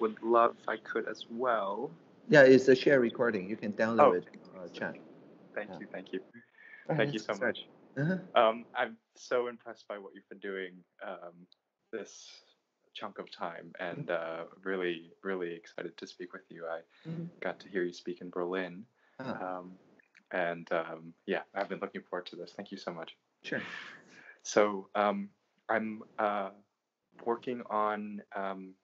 would love if I could as well. Yeah, it's a share recording. You can download Oh. it. Uh, chat. Thank Yeah. you, thank you, thank you so much. Uh-huh. Um, I'm so impressed by what you've been doing um, this chunk of time, and uh, really, really excited to speak with you. I Mhm. got to hear you speak in Berlin, Ah, um, and um, yeah, I've been looking forward to this. Thank you so much. sure. So um, I'm uh, working on um,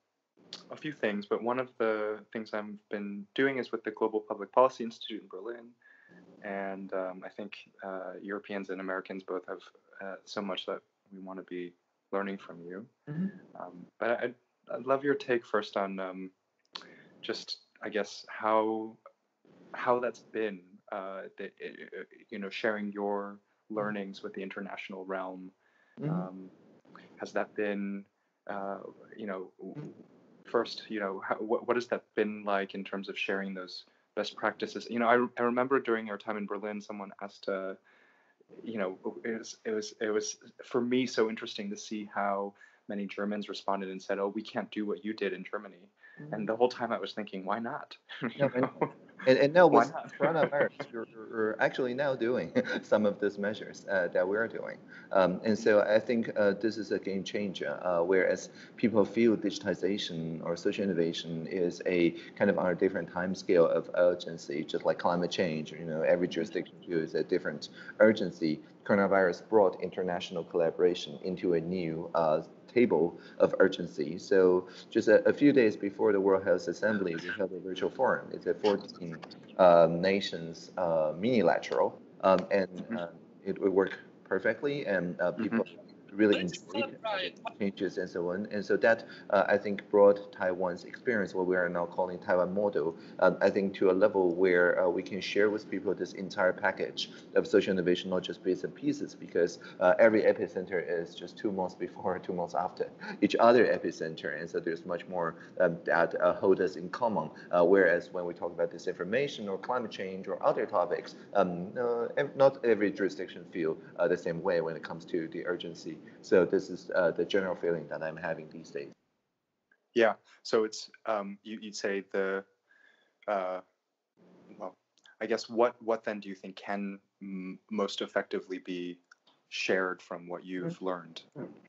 a few things, but one of the things I've been doing is with the Global Public Policy Institute in Berlin, and um, I think uh, Europeans and Americans both have uh, so much that we want to be learning from you. Mhm. Um, but I'd, I'd love your take first on um, just, I guess, how how that's been, uh, that, uh, you know, sharing your learnings with the international realm. Mhm. Um, has that been, uh, you know, first, you know, how, what, what has that been like in terms of sharing those best practices? You know, I, I remember during your time in Berlin, someone asked, uh, you know, it was, it was, it was for me so interesting to see how many Germans responded and said, "Oh, we can't do what you did in Germany." And the whole time I was thinking, why not? You know? And, and now with not? coronavirus, we're, we're actually now doing some of these measures uh, that we're doing. Um, and so I think uh, this is a game changer, uh, whereas people feel digitization or social innovation is a kind of on a different time scale of urgency, just like climate change, you know, every jurisdiction feels a different urgency. Coronavirus brought international collaboration into a new uh, table of urgency. So just a, a few days before the World Health Assembly, we held a virtual forum. It's a 14 um, nations uh, mini-lateral, um, and uh, it, it worked perfectly, and uh, people really enjoyed changes and so on. And so that uh, I think brought Taiwan's experience, what we are now calling Taiwan model, um, I think to a level where uh, we can share with people this entire package of social innovation, not just bits and pieces, because uh, every epicenter is just two months before, two months after each other epicenter, and so there's much more um, that uh, hold us in common. Uh, whereas when we talk about disinformation or climate change or other topics, um, no, not every jurisdiction feel uh, the same way when it comes to the urgency. So this is uh, the general feeling that I'm having these days. Yeah. So it's um, you, you'd say the uh, well, I guess what what then do you think can m- most effectively be shared from what you've learned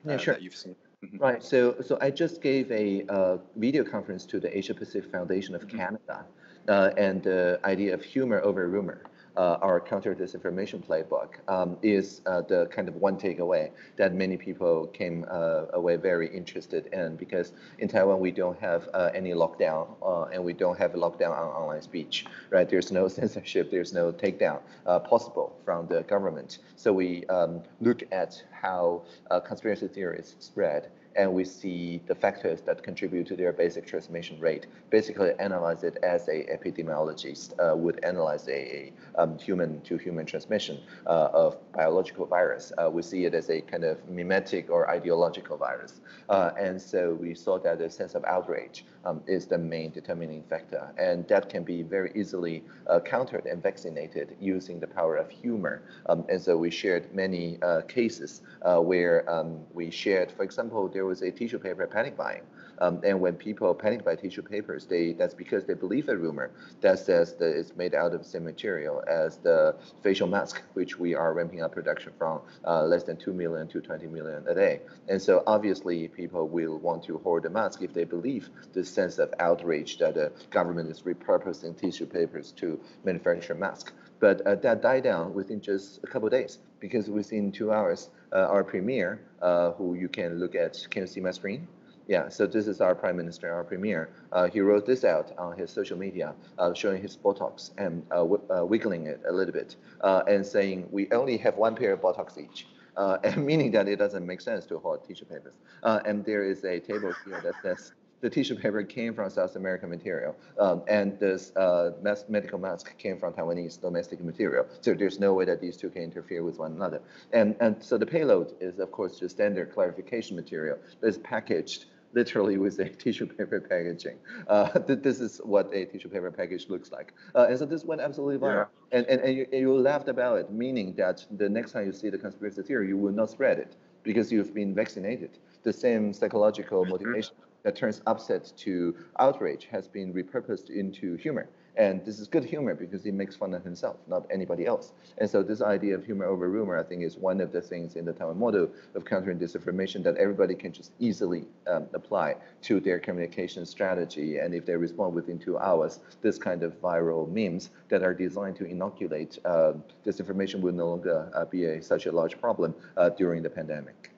Yeah, uh, sure. that you've seen? Mhm. Right. So, so I just gave a uh, video conference to the Asia Pacific Foundation of Mhm. Canada, uh, and the idea of humor over rumor, uh, our counter disinformation playbook, um, is uh, the kind of one takeaway that many people came uh, away very interested in because in Taiwan we don't have uh, any lockdown, uh, and we don't have a lockdown on online speech. Right? There's no censorship. There's no takedown uh, possible from the government. So we um, look at how conspiracy theories spread and we see the factors that contribute to their basic transmission rate. Basically, analyze it as a epidemiologist uh, would analyze a, um, human-to-human transmission uh, of biological virus. Uh, we see it as a kind of mimetic or ideological virus, uh, and so we saw that the sense of outrage um, is the main determining factor, and that can be very easily uh, countered and vaccinated using the power of humor. Um, and so we shared many uh, cases where um, we shared, for example, there was a tissue paper panic buying. Um, and when people panic buy tissue papers, they that's because they believe a rumor that says that it's made out of the same material as the facial mask, which we are ramping up production from uh, less than 2 million to 20 million a day. And so obviously people will want to hoard the mask if they believe the sense of outrage that the government is repurposing tissue papers to manufacture masks. But uh, that died down within just a couple of days because within two hours, uh, our premier, uh, who you can look at, can you see my screen? Yeah, so this is our prime minister, our premier. Uh, he wrote this out on his social media, uh, showing his buttocks and uh, uh, wiggling it a little bit, uh, and saying we only have one pair of buttocks each. And meaning that it doesn't make sense to hold tissue papers. And there is a table here that says the tissue paper came from South American material, um, and this uh, mas- medical mask came from Taiwanese domestic material. So there's no way that these two can interfere with one another. And, and so the payload is, of course, just standard clarification material that's packaged literally with a tissue paper packaging. Uh, th- this is what a tissue paper package looks like. Uh, and so this went absolutely viral. And, and, and, you, and you laughed about it, meaning that the next time you see the conspiracy theory, you will not spread it because you've been vaccinated. The same psychological motivation that turns upset to outrage has been repurposed into humor. And this is good humor because he makes fun of himself, not anybody else. And so this idea of humor over rumor, I think, is one of the things in the Taiwan model of countering disinformation that everybody can just easily um, apply to their communication strategy. And if they respond within two hours, this kind of viral memes that are designed to inoculate uh, disinformation will no longer uh, be a, such a large problem uh, during the pandemic.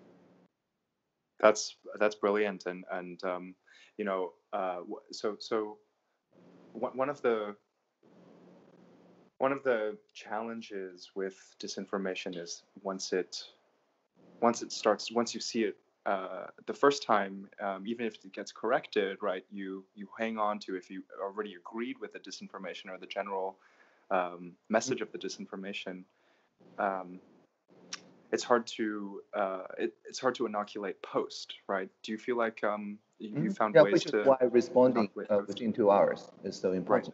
That's that's brilliant, and and um, you know, uh, so so one of the one of the challenges with disinformation is once it once it starts once you see it uh, the first time um, even if it gets corrected right you you hang on to if you already agreed with the disinformation or the general um, message of the disinformation um, it's hard to uh, it, it's hard to inoculate post right do you feel like um, you mm-hmm. found yeah, ways which to is why responding uh, within two hours is so important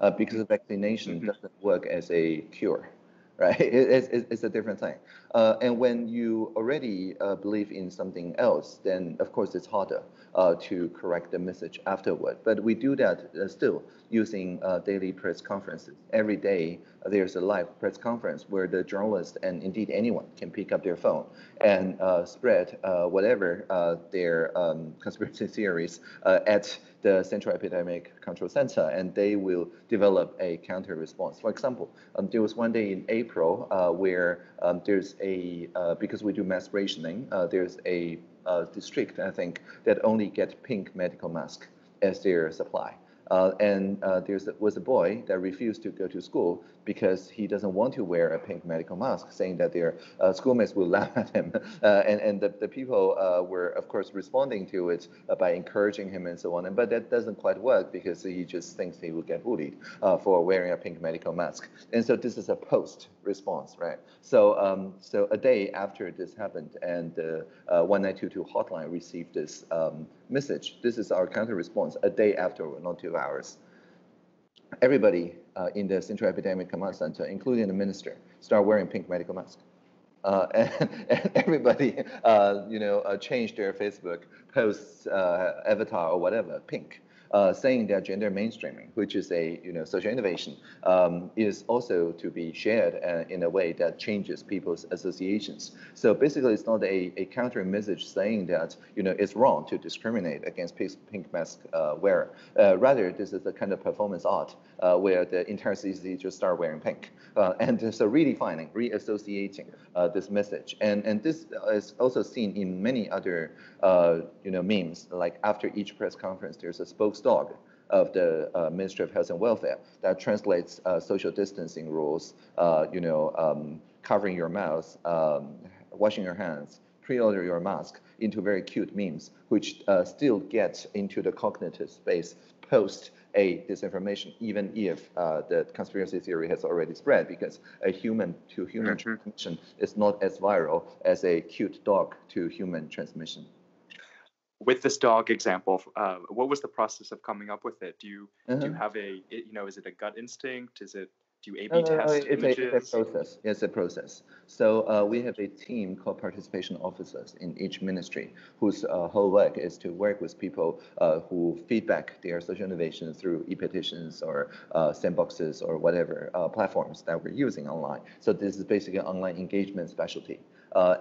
right. uh, because vaccination mm-hmm. doesn't work as a cure right it, it's, it's a different thing uh, and when you already uh, believe in something else then of course it's harder uh, to correct the message afterward but we do that uh, still using daily press conferences every day there's a live press conference where the journalist and indeed anyone can pick up their phone and uh, spread uh, whatever uh, their um, conspiracy theories uh, at the Central Epidemic Control Center, and they will develop a counter response. For example, um, there was one day in April uh, where um, there's a, uh, because we do mass rationing, there's a district, I think, that only get pink medical mask as their supply. Uh, and uh, there was a boy that refused to go to school because he doesn't want to wear a pink medical mask, saying that their uh, schoolmates will laugh at him. Uh, and and the, the people uh, were, of course, responding to it uh, by encouraging him and so on. And, but that doesn't quite work because he just thinks he will get bullied for wearing a pink medical mask. And so this is a post response, right? So um, so a day after this happened, and the 1922 hotline received this um, message. This is our counter response a day after, not two hours. Everybody uh, in the Central Epidemic Command Center, including the minister, start wearing pink medical masks. Uh, and, and, everybody, uh, you know, uh, changed their Facebook posts, uh, avatar or whatever, pink uh, saying that gender mainstreaming, which is a you know social innovation, um, is also to be shared uh, in a way that changes people's associations. So basically, it's not a, a counter message saying that you know it's wrong to discriminate against pink mask uh, wearer. Uh, rather, this is a kind of performance art uh, where the entire city just start wearing pink, uh, and so redefining, reassociating this message. And and this is also seen in many other you know memes. Like after each press conference, there's a spokes dog of the uh, Ministry of Health and Welfare that translates uh, social distancing rules, uh, you know, um, covering your mouth, um, washing your hands, pre-order your mask into very cute memes, which uh, still get into the cognitive space post a disinformation, even if uh, the conspiracy theory has already spread, because a human to human mm-hmm. transmission is not as viral as a cute dog to human transmission with this dog example, uh, what was the process of coming up with it? Do you uh-huh. do you uh-huh. have a you know is it a gut instinct? Is it do you A/B no, test no, it's images? A, it's a process. It's a process. So uh, we have a team called participation officers in each ministry, whose uh, whole work is to work with people uh, who feedback their social innovations through e-petitions or uh, sandboxes or whatever uh, platforms that we're using online. So this is basically an online engagement specialty,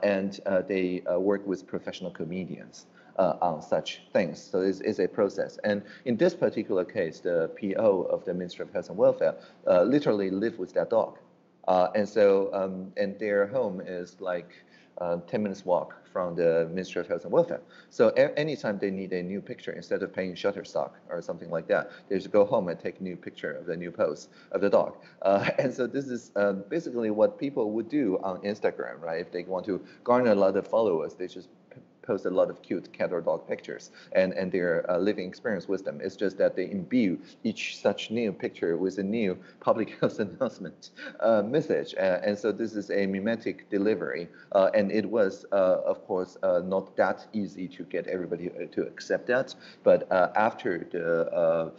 and they work with professional comedians uh, on such things. So it's, it's, a process. And in this particular case, the PO of the Ministry of Health and Welfare uh, literally lived with that dog. Uh, and so, um, and their home is like uh, 10 minutes walk from the Ministry of Health and Welfare. So anytime they need a new picture, instead of paying Shutterstock or something like that, they just go home and take a new picture of the new post of the dog. Uh, and so this is uh, basically what people would do on Instagram, right? If they want to garner a lot of followers, they just post a lot of cute cat or dog pictures and, and their uh, living experience with them. It's just that they imbue each such new picture with a new public health announcement uh, message. Uh, and so this is a mimetic delivery. Uh, and it was, uh, of course, uh, not that easy to get everybody to accept that. But after the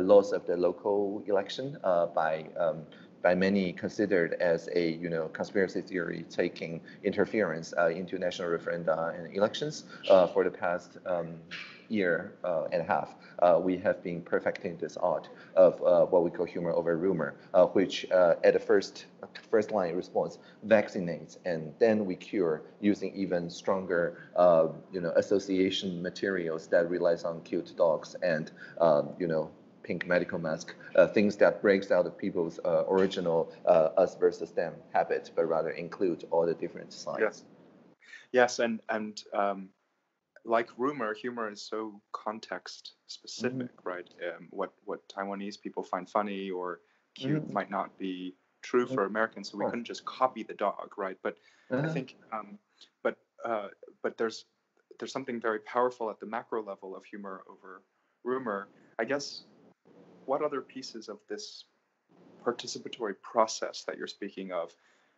loss of the local election by um, by many considered as a you know conspiracy theory taking interference uh, into national referenda and elections uh, for the past um, year uh, and a half, uh, we have been perfecting this art of uh, what we call humor over rumor, uh, which at the first first line response vaccinates and then we cure using even stronger, you know, association materials that relies on cute dogs and, um, you know, pink medical mask, uh, things that breaks out of people's uh, original uh, us versus them habit, but rather include all the different sides. Yes. Yes, and and um, like rumor, humor is so context specific, mm-hmm. right? Um, what what Taiwanese people find funny or cute mm-hmm. might not be true for Americans, so we couldn't just copy the dog, right? But uh-huh. I think, um, but uh, but there's there's something very powerful at the macro level of humor over rumor. I guess what other pieces of this participatory process that you're speaking of,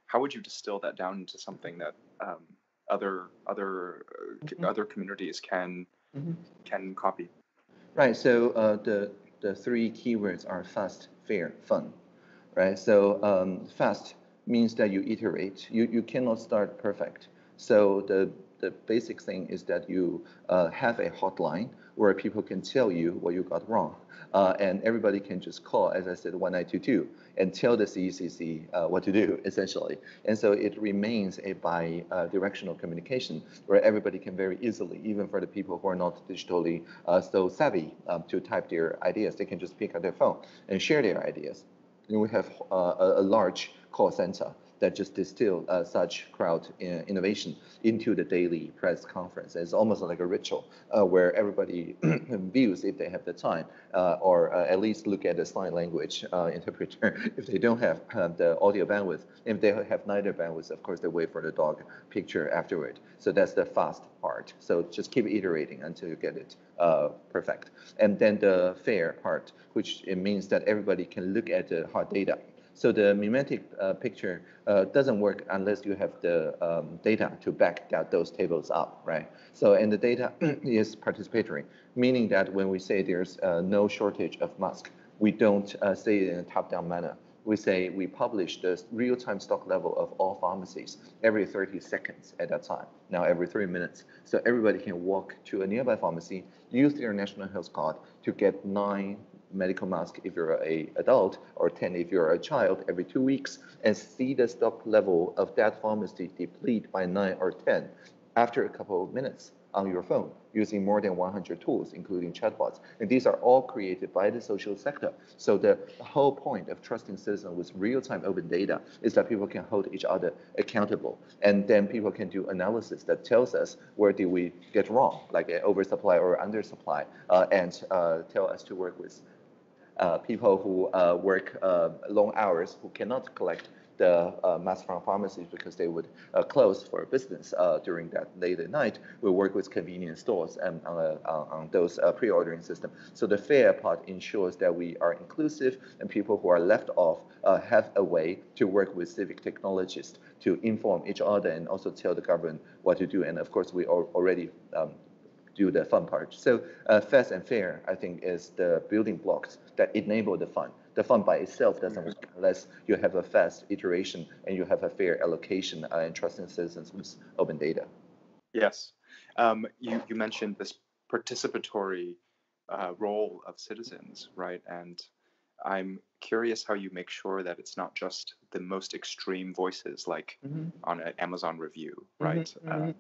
how would you distill that down into something that um, other other mm-hmm. other communities can mm-hmm. can copy? Right. So uh, the the three keywords are fast, fair, fun right? So um, fast means that you iterate. You, you cannot start perfect. So the, the basic thing is that you uh, have a hotline where people can tell you what you got wrong. Uh, and everybody can just call, as I said, 1922 and tell the CECC uh, what to do, essentially. And so it remains a bi-directional communication where everybody can very easily, even for the people who are not digitally uh, so savvy um, to type their ideas, they can just pick up their phone and share their ideas And we have uh, a, a, large call center that just distill uh, such crowd in innovation into the daily press conference. It's almost like a ritual uh, where everybody views if they have the time, uh, or uh, at least look at the sign language uh, interpreter if they don't have the audio bandwidth. If they have neither bandwidth, of course, they wait for the dog picture afterward. So that's the fast part. So just keep iterating until you get it perfect. And then the fair part, which it means that everybody can look at the hard data so the mimetic uh, picture uh, doesn't work unless you have the um, data to back that, those tables up, right? So and the data is participatory, meaning that when we say there's uh, no shortage of mask, we don't uh, say it in a top-down manner. We say we publish the real-time stock level of all pharmacies every 30 seconds at that time, now every three minutes. So everybody can walk to a nearby pharmacy, use their national health card to get nine medical mask if you're a adult or 10 if you're a child every two weeks and see the stock level of that pharmacy deplete by 9 or 10 after a couple of minutes on your phone using more than 100 tools, including chatbots. And these are all created by the social sector. So the whole point of trusting citizens with real-time open data is that people can hold each other accountable. And then people can do analysis that tells us where did we get wrong, like oversupply or undersupply, uh, and uh, tell us to work with people who uh, work uh, long hours who cannot collect the uh, mass from pharmacies because they would uh, close for business uh, during that late at night. We work with convenience stores and on, on those pre-ordering system. So the fair part ensures that we are inclusive and people who are left off have a way to work with civic technologists to inform each other and also tell the government what to do. And of course, we are already um, do the fun part. So uh, fast and fair, I think, is the building blocks that enable the fun. The fun by itself doesn't work unless you have a fast iteration and you have a fair allocation uh, and trusting citizens with open data. Yes. Um, you, you mentioned this participatory uh, role of citizens, right? And I'm curious how you make sure that it's not just the most extreme voices, like mm-hmm. on an Amazon review, mm-hmm, right? Mm-hmm. Uh,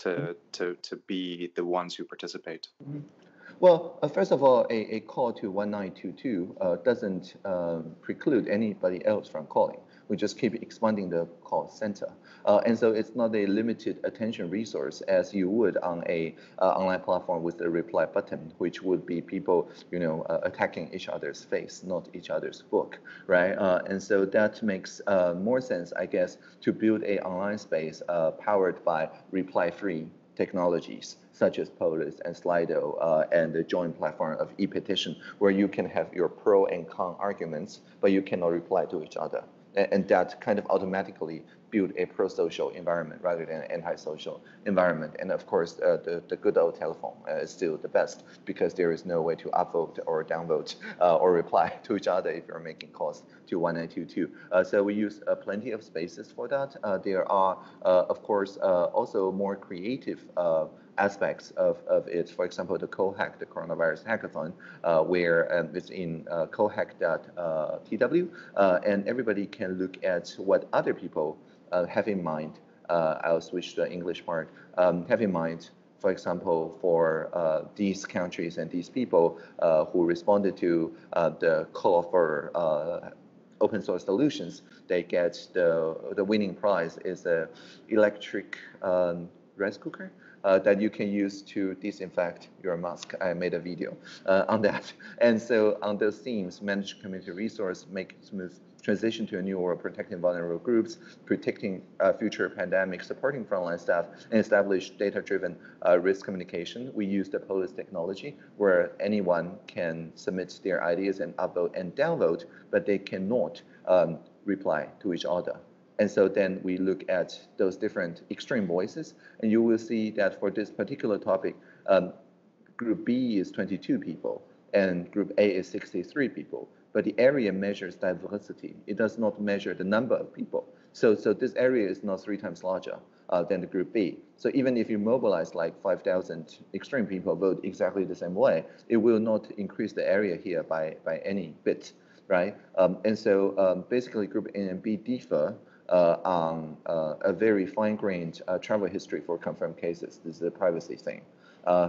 to to to be the ones who participate? Mm-hmm. Well, uh, first of all, a, a call to 1922 uh, doesn't um, preclude anybody else from calling we just keep expanding the call center. Uh, and so it's not a limited attention resource as you would on a uh, online platform with a reply button, which would be people, you know, uh, attacking each other's face, not each other's book, right? Uh, and so that makes uh, more sense, I guess, to build a online space uh, powered by reply-free technologies such as Polis and Slido uh, and the joint platform of e-petition, where you can have your pro and con arguments, but you cannot reply to each other and that kind of automatically build a pro-social environment rather than an anti-social environment. And of course, uh, the, the good old telephone uh, is still the best because there is no way to upvote or downvote uh, or reply to each other if you're making calls to 1922. Uh, so we use uh, plenty of spaces for that. Uh, there are, of course, also more creative aspects of, of it. For example, the CoHack, the coronavirus hackathon, uh, where um, it's in uh, cohack.tw, uh, and everybody can look at what other people uh, have in mind. Uh, I'll switch to the English part. Um, have in mind, for example, for uh, these countries and these people who responded to the call for open source solutions, they get the the winning prize is a electric um, rice cooker uh, that you can use to disinfect your mask. I made a video uh, on that. And so on those themes, manage community resource, make smooth transition to a new world, protecting vulnerable groups, protecting uh, future pandemics, supporting frontline staff, and establish data-driven uh, risk communication. We use the Polis technology where anyone can submit their ideas and upvote and downvote, but they cannot um, reply to each other. And so then we look at those different extreme voices, and you will see that for this particular topic, um, group B is 22 people, and group A is 63 people. But the area measures diversity. It does not measure the number of people. So, so this area is not three times larger uh, than the group B. So even if you mobilize like 5,000 extreme people vote exactly the same way, it will not increase the area here by, by any bit, right? Um, and so um, basically group A and B differ on uh, a very fine-grained uh, travel history for confirmed cases. This is a privacy thing.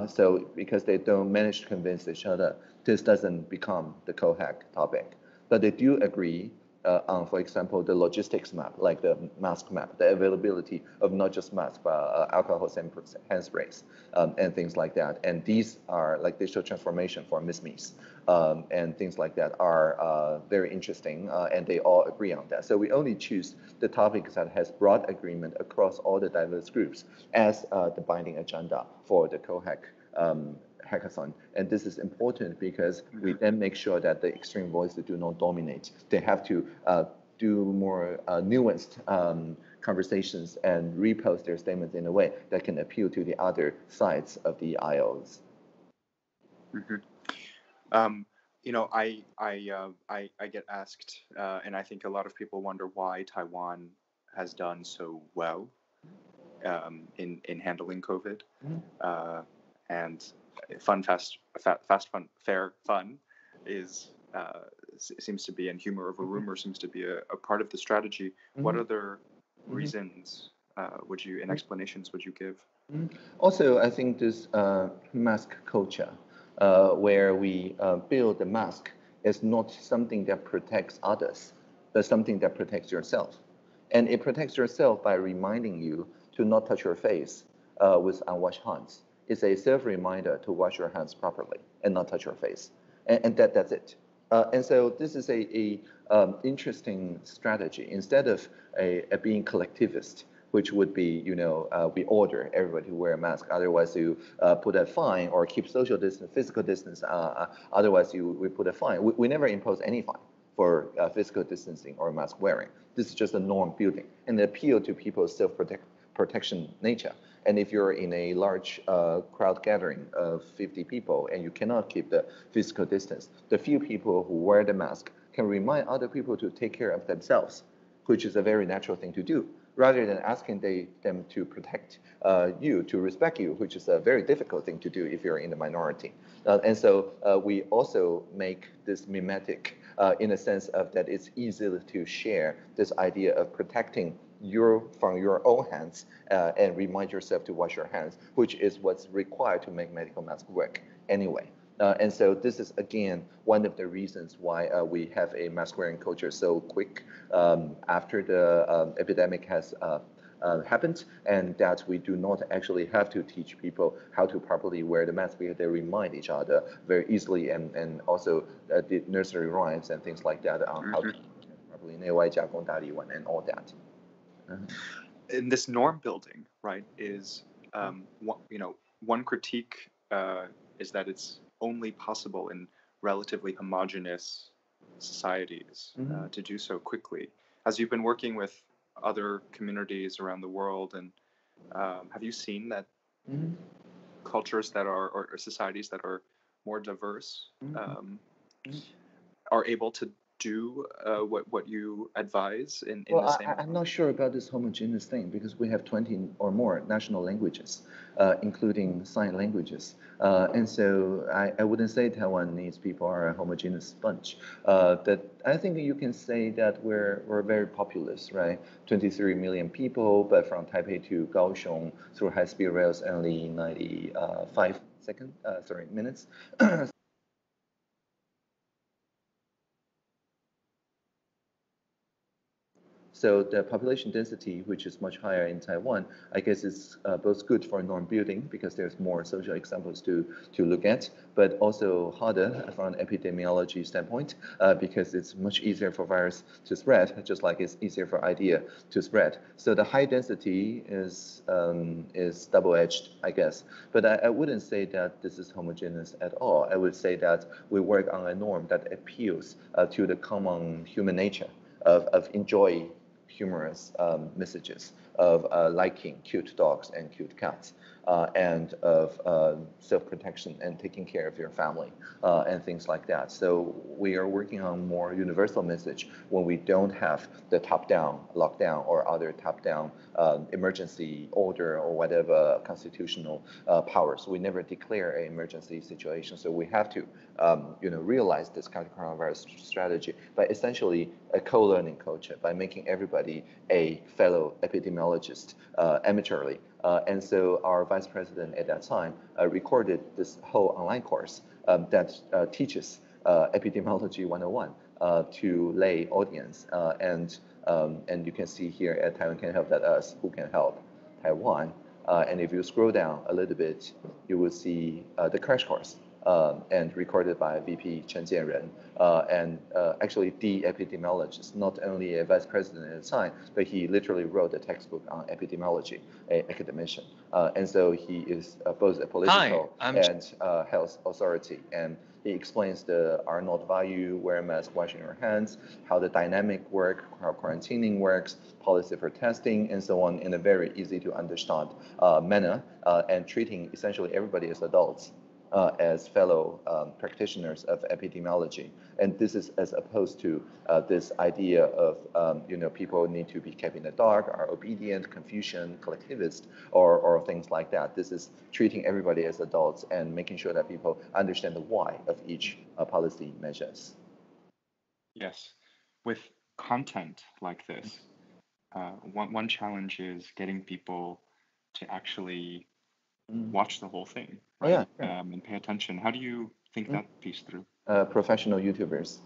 so because they don't manage to convince each other, this doesn't become the CoHack topic. But they do agree uh, on, for example, the logistics map, like the mask map, the availability of not just masks, but uh, alcohol hand sprays um, and things like that. And these are like digital transformation for MISMEs um, and things like that are uh, very interesting, uh, and they all agree on that. So we only choose the topics that has broad agreement across all the diverse groups as uh, the binding agenda for the CoHack um, hackathon. And this is important because we then make sure that the extreme voices do not dominate. They have to uh, do more uh, nuanced um, conversations and repost their statements in a way that can appeal to the other sides of the aisles. Mm-hmm. Um, you know, I I, uh, I I get asked, uh, and I think a lot of people wonder why Taiwan has done so well um, in in handling COVID. Mm-hmm. Uh, and fun, fast, fast, fun, fair, fun is uh, seems to be, and humor over mm-hmm. rumor seems to be a, a part of the strategy. Mm-hmm. What other mm-hmm. reasons uh, would you and mm-hmm. explanations would you give? Also, I think this uh, mask culture uh, where we uh, build a mask is not something that protects others, but something that protects yourself. And it protects yourself by reminding you to not touch your face uh, with unwashed hands. It's a self-reminder to wash your hands properly and not touch your face. And, and that, that's it. Uh, and so this is a, a um, interesting strategy. Instead of a, a being collectivist, which would be, you know, uh, we order everybody to wear a mask. Otherwise, you uh, put a fine or keep social distance, physical distance. Uh, uh otherwise, you we put a fine. We, we never impose any fine for uh, physical distancing or mask wearing. This is just a norm building and appeal to people's self protection nature. And if you're in a large uh, crowd gathering of 50 people and you cannot keep the physical distance, the few people who wear the mask can remind other people to take care of themselves, which is a very natural thing to do rather than asking they, them to protect uh, you, to respect you, which is a very difficult thing to do if you're in the minority. Uh, and so uh, we also make this mimetic uh, in a sense of that it's easy to share this idea of protecting your from your own hands uh, and remind yourself to wash your hands, which is what's required to make medical mask work anyway. Uh, and so this is, again, one of the reasons why uh, we have a mask wearing culture so quick um, after the um, epidemic has uh, uh, happened, and that we do not actually have to teach people how to properly wear the mask because they remind each other very easily, and, and also uh, the nursery rhymes and things like that on mm-hmm. how to mm-hmm. properly 内外加工大力丸 and all that. Uh-huh. In this norm building, right, is um, one, you know one critique uh, is that it's only possible in relatively homogenous societies uh, mm-hmm. uh, to do so quickly. As you've been working with other communities around the world, and um, have you seen that mm-hmm. cultures that are or, societies that are more diverse mm-hmm. um, mm-hmm. are able to do uh, what what you advise in, in well, the same? I, I'm not sure about this homogeneous thing because we have 20 or more national languages, uh, including sign languages. Uh, and so I, I wouldn't say Taiwanese people are a homogeneous bunch. Uh, that I think you can say that we're, we're very populous, right? 23 million people, but from Taipei to Kaohsiung through high-speed rails only 95 seconds, uh, sorry, minutes. So the population density, which is much higher in Taiwan, I guess is uh, both good for norm building because there's more social examples to, to look at, but also harder from an epidemiology standpoint uh, because it's much easier for virus to spread, just like it's easier for idea to spread. So the high density is um, is double-edged, I guess. But I, I wouldn't say that this is homogeneous at all. I would say that we work on a norm that appeals uh, to the common human nature of, of enjoy humorous um, messages of uh, liking cute dogs and cute cats uh, and of uh, self-protection and taking care of your family and things like that. So we are working on more universal message when we don't have the top-down lockdown or other top-down um, emergency order or whatever constitutional uh, powers. We never declare an emergency situation, so we have to, um, you know, realize this counter-coronavirus strategy by essentially a co-learning culture by making everybody a fellow epidemiologist uh, amateurly uh, and so our vice president at that time uh, recorded this whole online course um, that teaches epidemiology 101 to lay audience. and, um, and you can see here at Taiwan Can Help that us, who can help Taiwan. and if you scroll down a little bit, you will see the crash course and recorded by VP Chen Chien-jen, uh, and uh, actually the epidemiologist, not only a vice president at the time, but he literally wrote a textbook on epidemiology, a academician. Uh, and so he is uh, both a political Hi, and uh, health authority. And he explains the R naught value, wear mask, washing your hands, how the dynamic work, how quarantining works, policy for testing, and so on in a very easy to understand uh, manner, and treating essentially everybody as adults uh, as fellow um, practitioners of epidemiology. And this is as opposed to uh, this idea of, um, you know, people need to be kept in the dark, are obedient, Confucian, collectivist, or, or things like that. This is treating everybody as adults and making sure that people understand the why of each uh, policy measures. Yes. With content like this, uh, one, one challenge is getting people to actually. Watch the whole thing, right? Oh, yeah, yeah. Um, and pay attention. How do you think mm. that piece through? Uh, professional YouTubers,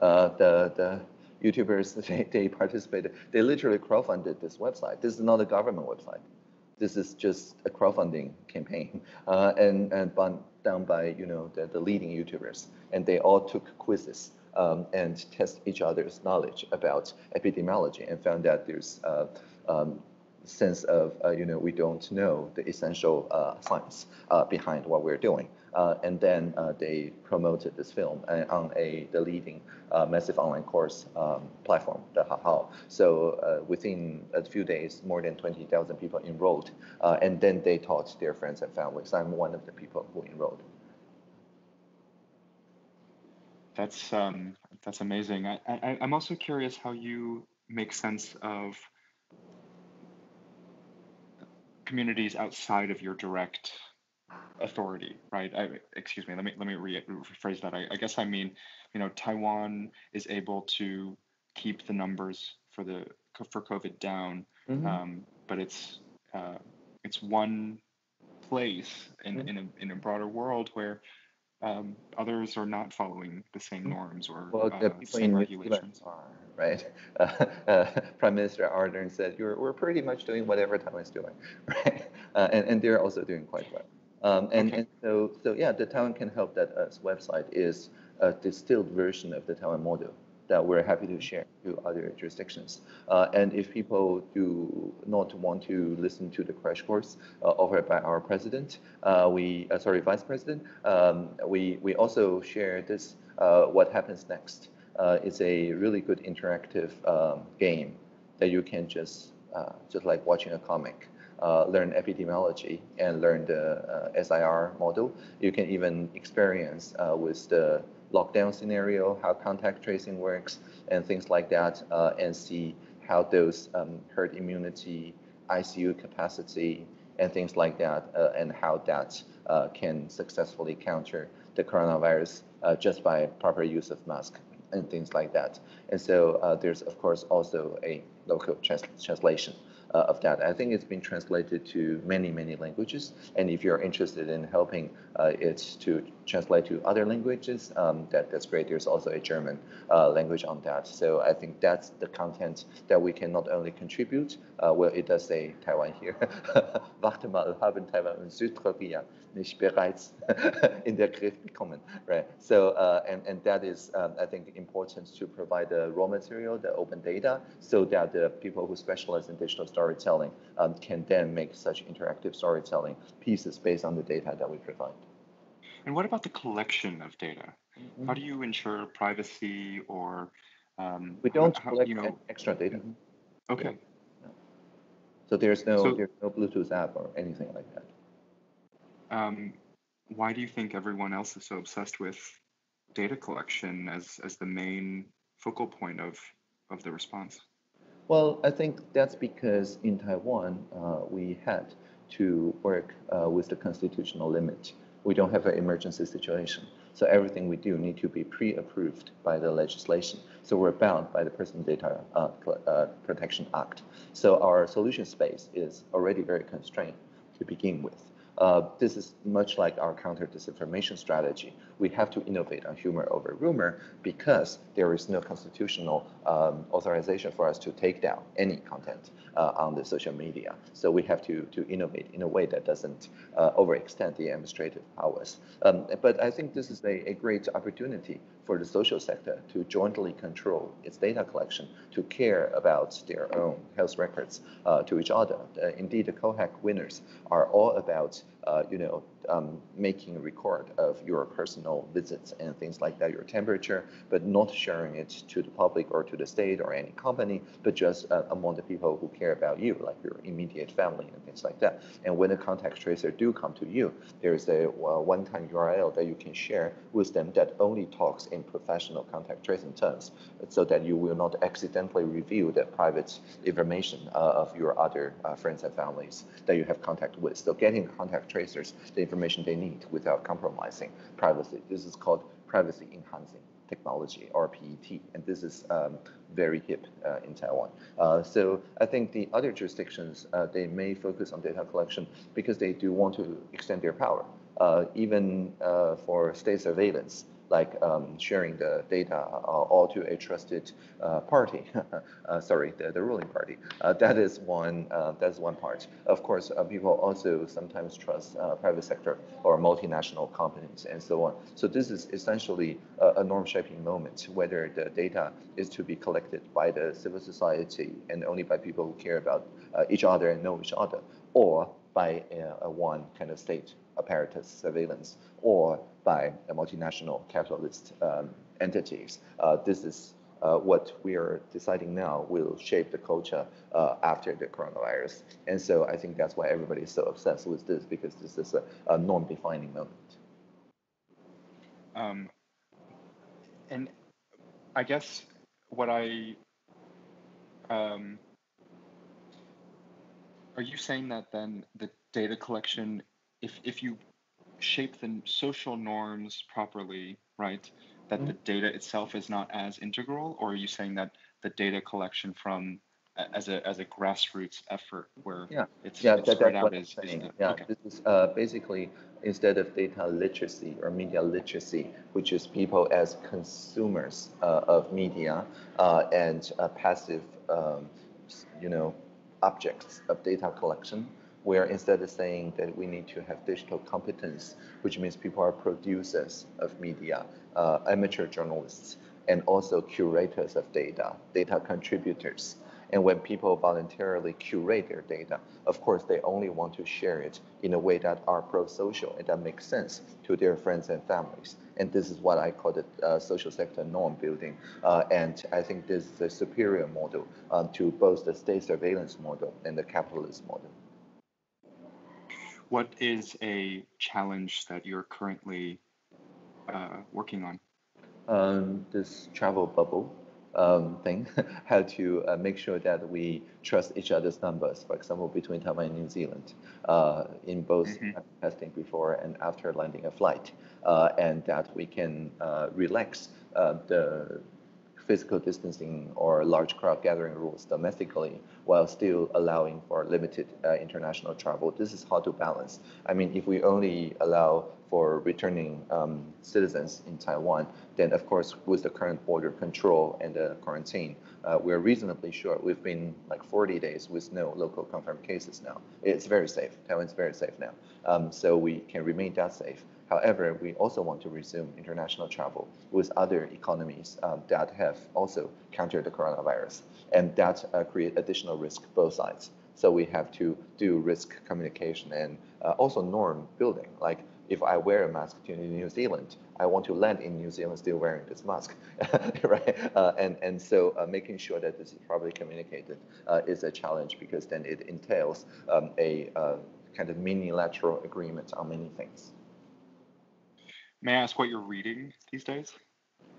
uh, the the YouTubers they, they participated. They literally crowdfunded this website. This is not a government website. This is just a crowdfunding campaign, uh, and and done by you know the, the leading YouTubers, and they all took quizzes. Um, and test each other's knowledge about epidemiology and found that there's uh, um, sense of, uh, you know, we don't know the essential uh, science uh, behind what we're doing. Uh, and then uh, they promoted this film uh, on a the leading massive online course um, platform, the Hahow. So within a few days, more than 20,000 people enrolled, and then they taught their friends and families. I'm one of the people who enrolled. That's um, that's amazing. I, I, I'm also curious how you make sense of communities outside of your direct authority, right? I, excuse me. Let me let me re- rephrase that. I, I, guess I mean, you know, Taiwan is able to keep the numbers for the for COVID down, mm-hmm. um, but it's uh, it's one place in mm-hmm. in a in a broader world where um, others are not following the same mm-hmm. norms or well, uh, same regulations. Are, right? Uh, uh, Prime Minister Ardern said, we're pretty much doing whatever Taiwan is doing, right? Uh, and, and they're also doing quite well. Um, and, okay. and so, so yeah, the Taiwan Can Help That Us website is a distilled version of the Taiwan model that we're happy to share to other jurisdictions. Uh, and if people do not want to listen to the crash course uh, offered by our president, uh, we uh, sorry vice president, um, we we also share this uh, what happens next. Uh, it's a really good interactive um, game that you can just just like watching a comic. Uh, learn epidemiology and learn the uh, SIR model. You can even experience uh, with the lockdown scenario, how contact tracing works, and things like that, uh, and see how those um, herd immunity, ICU capacity, and things like that, uh, and how that uh, can successfully counter the coronavirus uh, just by proper use of mask and things like that. And so uh, there's, of course, also a local trans translation uh, of that. I think it's been translated to many, many languages. And if you're interested in helping uh, it to translate to other languages, um, that, that's great. There's also a German uh, language on that. So I think that's the content that we can not only contribute, uh, well, it does say Taiwan here. Warte mal, haben Taiwan und Südkorea nicht bereits in der Griff bekommen, right? So, uh, and, and that is, um, I think, important to provide the raw material, the open data, so that the people who specialize in digital storytelling um, can then make such interactive storytelling pieces based on the data that we provide. And what about the collection of data? Mm-hmm. How do you ensure privacy or um, we don't how, collect you know, extra data. Mm-hmm. Okay. Yeah. So there's no so, there's no Bluetooth app or anything like that. Um, why do you think everyone else is so obsessed with data collection as as the main focal point of of the response? Well, I think that's because in Taiwan uh, we had to work uh, with the constitutional limit. We don't have an emergency situation, so everything we do need to be pre-approved by the legislation. So we're bound by the Personal Data uh, uh Protection Act. So our solution space is already very constrained to begin with. Uh, this is much like our counter disinformation strategy. We have to innovate on humor over rumor because there is no constitutional um, authorization for us to take down any content uh, on the social media. So we have to, to innovate in a way that doesn't uh, overextend the administrative powers. Um, but I think this is a, a great opportunity for the social sector to jointly control its data collection, to care about their own health records uh, to each other. Uh, indeed, the CoHack winners are all about, uh, you know, um, making a record of your personal visits and things like that, your temperature, but not sharing it to the public or to the state or any company, but just uh, among the people who care about you, like your immediate family and things like that. And when the contact tracer do come to you, there's a uh, one-time URL that you can share with them that only talks in professional contact tracing terms, so that you will not accidentally reveal the private information uh, of your other uh, friends and families that you have contact with. So getting contact tracers, the information they need without compromising privacy. This is called privacy enhancing technology or PET, and this is um, very hip uh, in Taiwan. Uh, so I think the other jurisdictions, uh, they may focus on data collection because they do want to extend their power. Uh, even uh, for state surveillance, like um, sharing the data uh, all to a trusted uh, party. uh, sorry, the, the ruling party. Uh, that is one. Uh, that's one part. Of course, uh, people also sometimes trust private sector or multinational companies and so on. So this is essentially a, a norm shaping moment, whether the data is to be collected by the civil society and only by people who care about each other and know each other, or by a one kind of state apparatus surveillance or by multinational capitalist um, entities. Uh, this is uh, what we are deciding now will shape the culture uh, after the coronavirus. And so I think that's why everybody is so obsessed with this because this is a, a norm defining moment. Um, and I guess what I um, are you saying that then the data collection if if you shape the social norms properly, right, that mm-hmm. the data itself is not as integral, or are you saying that the data collection from as a as a grassroots effort where yeah. it's, yeah, it's that, spread out is, is yeah okay. this is uh, basically instead of data literacy or media literacy which is people as consumers uh, of media uh, and passive um, you know objects of data collection where instead of saying that we need to have digital competence, which means people are producers of media, uh, amateur journalists, and also curators of data, data contributors. And when people voluntarily curate their data, of course, they only want to share it in a way that are pro-social and that makes sense to their friends and families. And this is what I call the uh, social sector norm building. Uh, and I think this is a superior model um, to both the state surveillance model and the capitalist model. What is a challenge that you're currently uh, working on? um, this travel bubble um, thing, how to uh, make sure that we trust each other's numbers, for example, between Taiwan and New Zealand, uh, in both mm-hmm. testing before and after landing a flight, uh, and that we can uh, relax uh, the physical distancing or large crowd gathering rules domestically while still allowing for limited uh, international travel. This is how to balance. I mean, if we only allow for returning um, citizens in Taiwan, then of course with the current border control and the quarantine, uh, we're reasonably sure we've been like 40 days with no local confirmed cases now. It's very safe. Taiwan's very safe now. Um, so we can remain that safe. However, we also want to resume international travel with other economies um, that have also countered the coronavirus, and that uh, create additional risk both sides. So we have to do risk communication and uh, also norm building. Like if I wear a mask to New Zealand, I want to land in New Zealand still wearing this mask, right? Uh, and and so uh, making sure that this is properly communicated uh, is a challenge because then it entails um, a uh, kind of mini-lateral agreement on many things. May I ask what you're reading these days?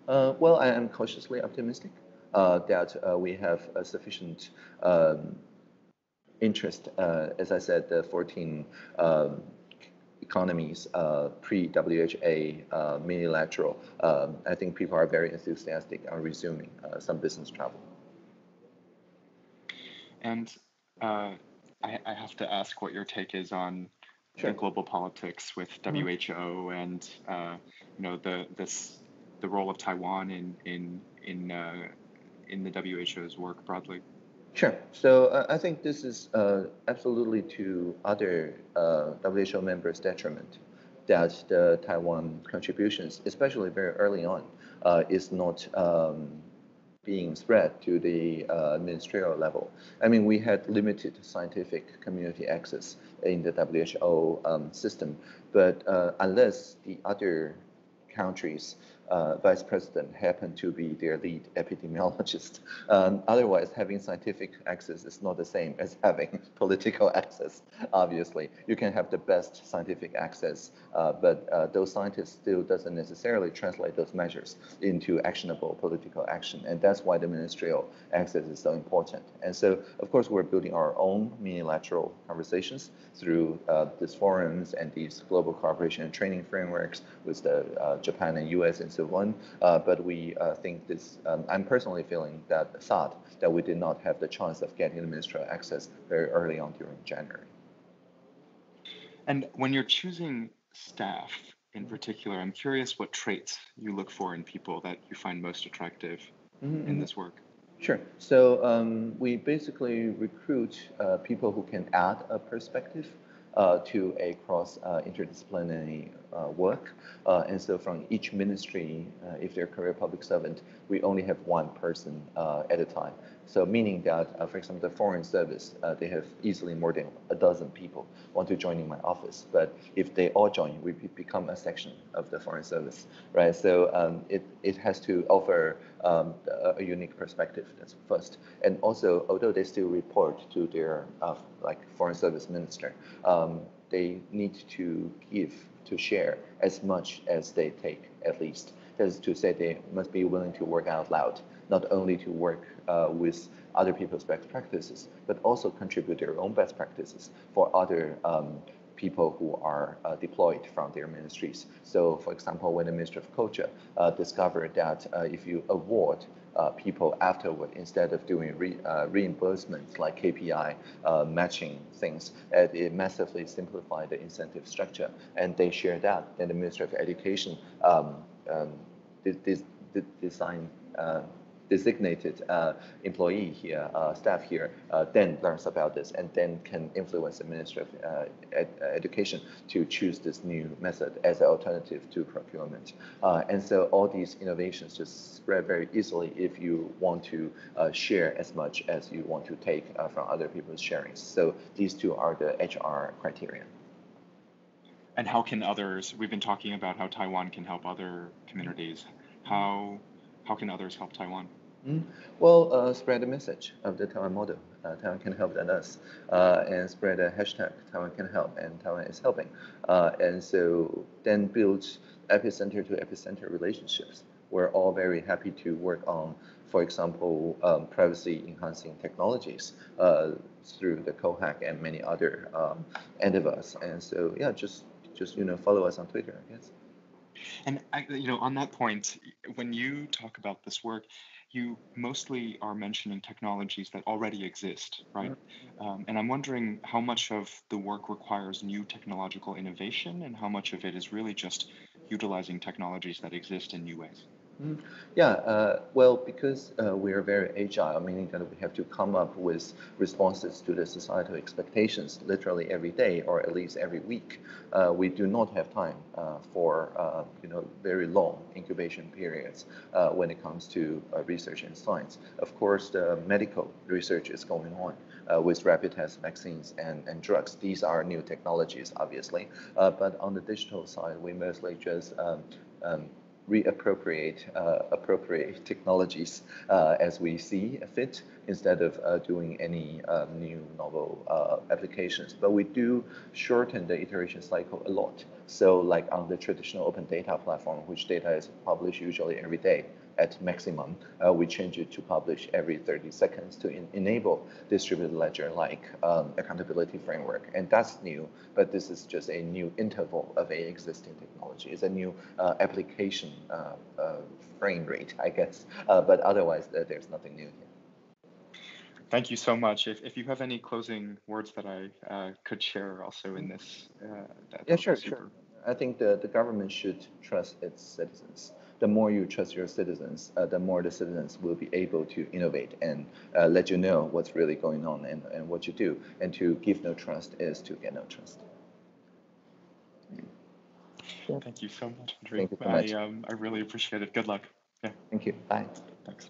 Uh, well, I am cautiously optimistic uh, that uh, we have a sufficient um, interest. Uh, as I said, the 14 um, economies uh, pre-WHA uh, minilateral. Um, I think people are very enthusiastic on resuming some business travel. And I, I have to ask what your take is on sure. the global politics with WHO mm-hmm. and uh, you know the this the role of Taiwan in in in uh, in the WHO's work broadly. Sure. So uh, I think this is uh, absolutely to other uh, WHO members' detriment that the Taiwan contributions, especially very early on, uh, is not um, being spread to the uh, ministerial level. I mean, we had limited scientific community access in the WHO um, system, but uh, unless the other countries uh, vice president happened to be their lead epidemiologist. Um, otherwise, having scientific access is not the same as having political access, obviously. You can have the best scientific access, uh, but uh, those scientists still doesn't necessarily translate those measures into actionable political action. And that's why the ministerial access is so important. And so, of course, we're building our own unilateral conversations through uh, these forums and these global cooperation and training frameworks with the uh, Japan and US and so on. Uh, but we uh, think this, um, I'm personally feeling that sad that we did not have the chance of getting ministerial access very early on during January. And when you're choosing staff in particular, I'm curious what traits you look for in people that you find most attractive mm-hmm. in this work. Sure. So um, we basically recruit uh, people who can add a perspective to a cross uh, interdisciplinary uh, work. Uh, and so from each ministry, uh, if they're career public servant, we only have one person uh, at a time. So meaning that, uh, for example, the foreign service, uh, they have easily more than a dozen people want to join in my office. But if they all join, we become a section of the foreign service, right? So um, it, it has to offer um, a, unique perspective, that's first. And also, although they still report to their like foreign service minister, um, they need to give to share as much as they take at least. That is to say they must be willing to work out loud, not only to work uh, with other people's best practices, but also contribute their own best practices for other um, people who are uh, deployed from their ministries. So for example, when the Ministry of Culture uh, discovered that uh, if you award uh, people afterward instead of doing re, uh, reimbursements like KPI uh, matching things. And it massively simplified the incentive structure, and they share that. Then the Ministry of Education um, um, design uh, designated uh, employee here, uh, staff here, uh, then learns about this and then can influence the Ministry of uh, Ed Education to choose this new method as an alternative to procurement. Uh, and so all these innovations just spread very easily if you want to uh, share as much as you want to take from other people's sharings. So these two are the HR criteria. And how can others, we've been talking about how Taiwan can help other communities. How how can others help Taiwan? Mm. Well, uh, spread the message of the Taiwan model. Uh, Taiwan can help than us, uh, and spread the hashtag Taiwan can help, and Taiwan is helping. Uh, and so then build epicenter to epicenter relationships we're all very happy to work on, for example, um, privacy enhancing technologies uh, through the CoHack and many other um, endeavors. And so, yeah, just just you know follow us on Twitter, I guess. And I, you know, on that point, when you talk about this work, you mostly are mentioning technologies that already exist, right? Mm-hmm. Um, and I'm wondering how much of the work requires new technological innovation and how much of it is really just utilizing technologies that exist in new ways. Mm, yeah, uh, well, because uh, we are very agile, meaning that we have to come up with responses to the societal expectations literally every day or at least every week. Uh, we do not have time uh, for uh, you know very long incubation periods uh, when it comes to research and science. Of course, the medical research is going on. with rapid test vaccines and, and drugs. These are new technologies, obviously. but on the digital side, we mostly just um, um, reappropriate uh, appropriate technologies uh, as we see fit instead of uh, doing any um, new novel applications. But we do shorten the iteration cycle a lot. So like on the traditional open data platform, which data is published usually every day, at maximum, uh, we change it to publish every 30 seconds to enable distributed ledger like um, accountability framework. And that's new, but this is just a new interval of a existing technology. It's a new uh, application uh, uh frame rate, I guess. Uh, but otherwise, there's nothing new here. Thank you so much. If, if you have any closing words that I uh, could share also in this, yeah, sure, sure. I think the, the government should trust its citizens the more you trust your citizens, uh, the more the citizens will be able to innovate and uh, let you know what's really going on and, and what you do. And to give no trust is to get no trust. Thank you so much, Audrey. Thank you so much. I, um, I really appreciate it. Good luck. Yeah. Thank you. Bye. Thanks.